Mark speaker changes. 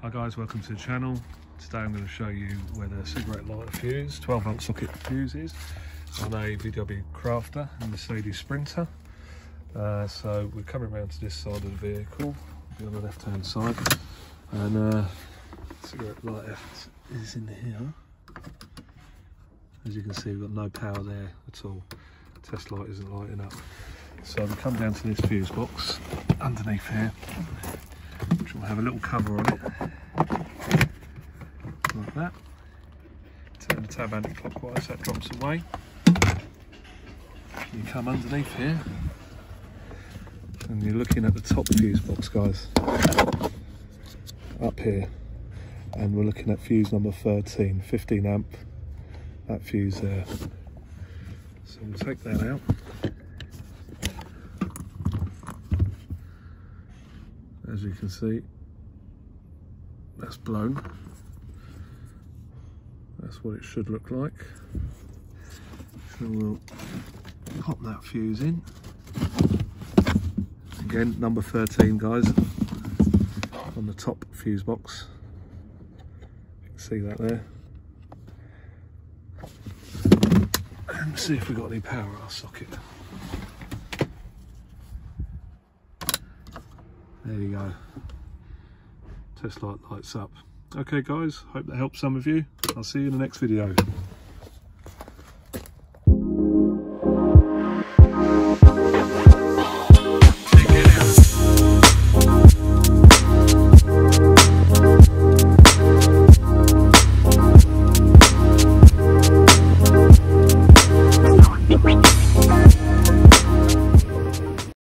Speaker 1: Hi guys, welcome to the channel. Today I'm going to show you where the cigarette lighter fuse, 12 volt socket fuse is on a VW Crafter and Mercedes Sprinter. Uh, so we're coming around to this side of the vehicle, on the left hand side, and uh, cigarette lighter is in here. As you can see we've got no power there at all. Test light isn't lighting up. So we come down to this fuse box underneath here have a little cover on it. Like that. Turn the tab anti-clockwise that drops away. You come underneath here and you're looking at the top fuse box guys. Up here. And we're looking at fuse number 13 15 amp. That fuse there. So we'll take that out. As you can see that's blown. That's what it should look like. So we'll pop that fuse in. Again number 13 guys on the top fuse box. You can see that there? And see if we've got any power at our socket. There you go. Test light lights up. Okay guys, hope that helps some of you. I'll see you in the next video.